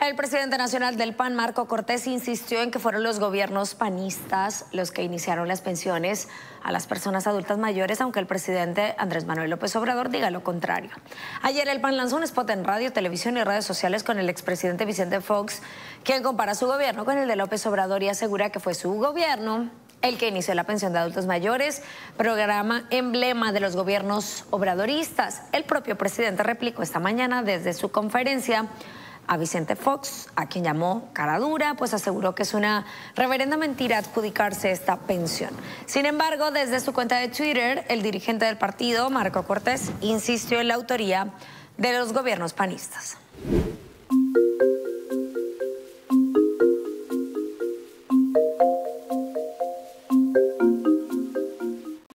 El presidente nacional del PAN, Marco Cortés, insistió en que fueron los gobiernos panistas los que iniciaron las pensiones a las personas adultas mayores, aunque el presidente Andrés Manuel López Obrador diga lo contrario. Ayer el PAN lanzó un spot en radio, televisión y redes sociales con el expresidente Vicente Fox, quien compara su gobierno con el de López Obrador y asegura que fue su gobierno el que inició la pensión de adultos mayores, programa emblema de los gobiernos obradoristas. El propio presidente replicó esta mañana desde su conferencia a Vicente Fox, a quien llamó cara dura, pues aseguró que es una reverenda mentira adjudicarse esta pensión. Sin embargo, desde su cuenta de Twitter, el dirigente del partido, Marco Cortés, insistió en la autoría de los gobiernos panistas.